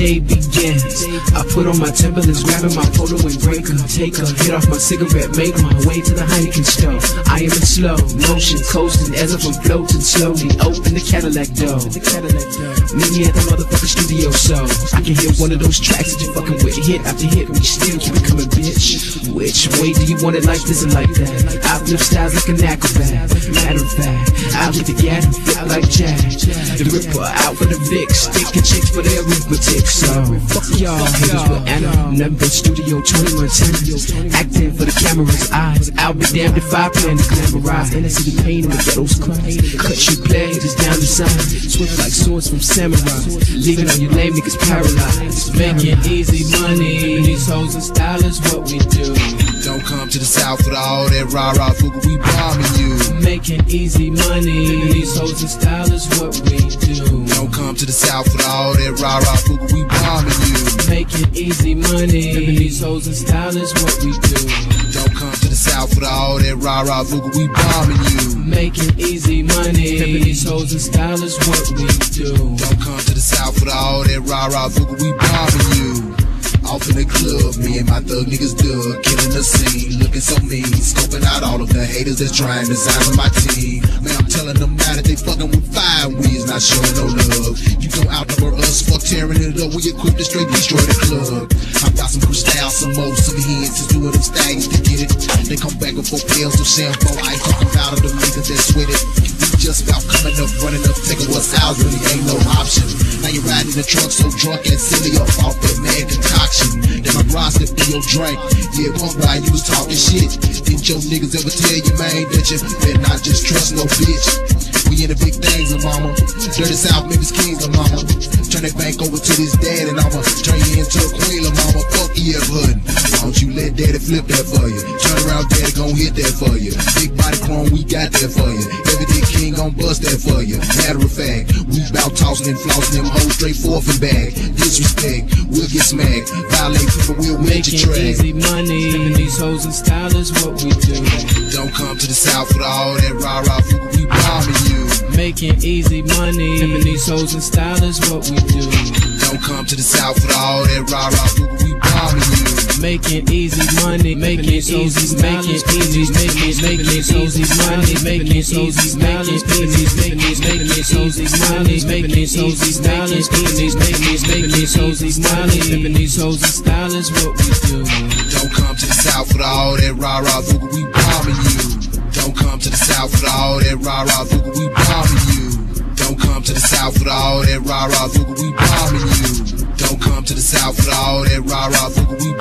day begins. I put on my Timberlands, grabbing my photo and break her. Take a hit off my cigarette, make my way to the Heineken store. I am in slow motion, coasting as if I'm floating slowly. Open the Cadillac door. Meet me at the motherfucking studio so I can hear one of those tracks that you fucking with. Hit after hit, we still keep it coming, bitch. Which way do you want it like this and like that? I flip styles like an acrobat. Matter of fact, I get the gat flip like Jack. The Ripper out for the Vic, sticking chicks for their arithmetic. So fuck y'all haters with Anna, number studio Tony Montana. Acting for the camera's eyes. I'll be damned if I plan to glamorize. And I see the pain in the ghetto's cry. Cut you pledges down the side, swift like swords from samurai. Leaving all you lame niggas paralyzed. Making easy money. These hoes and style is what we do. Don't come to the south with all that rah rah fuga, we bombing you. Making easy money. These hoes and style is what we do. Don't come to the south with all that rah rah fuga, we bombing you. Making easy money. These hoes and style is what we do. Don't come to the south with all that rah rah fuga, we bombing you. Making easy money. These hoes and style is what we do. Don't come to the south with all that rah rah fuga, we bombing you. Off in the club, me and my thug niggas dug, killing the scene, looking so mean, scoping out all of the haters that's trying to sign with my team. Man, I'm telling them now that they fucking with fire, we is not showing no love. We equipped to straight destroy the club. I got some crystal, some more, some heads, just doing them stallions to get it. They come back with four pills, some shampoo, I ain't talking about them niggas that sweat it. We just about coming up, running up, taking what's ours, really ain't no option. Now you're riding in the truck so drunk and silly up off that mad concoction. Then my bra slipped through your drink. Yeah, punk while you was talking shit. Didn't your niggas ever tell you, man, that you better not just trust no bitch? We in the big things, la mama. Dirty South, Memphis Kings, la mama. Turn that bank over to this dad and I'ma turn you into a queen, la mama. Fuck yeah, bud. Why don't you let daddy flip that for you? Turn around, daddy gon' hit that for you. Big body chrome, we got that for you. Everyday king gon' bust that for you. Matter of fact, we bout tossing and flossing them hoes straight forth and back. Disrespect, we'll get smacked. Violate people, we'll make your track. easy money. Stepping These hoes and style is what we do. Don't come to the south with all that rah Making easy money. These hoes and style is what we do. Don't come to the south with all that rah rah fuga, we bombing you. Making easy money, making easy, making easy, making making easy money, making easy, making easy, making making easy money, making easy, making easy, making making easy money, making these hoes and style is what we do. Don't come to the south with all that rah rah fuga, we bombing you. Don't come to the south with all that rah rah fuga, we to the south with all that rah rah fuga, we bombing you. Don't come to the south with all that rah rah fuga, we.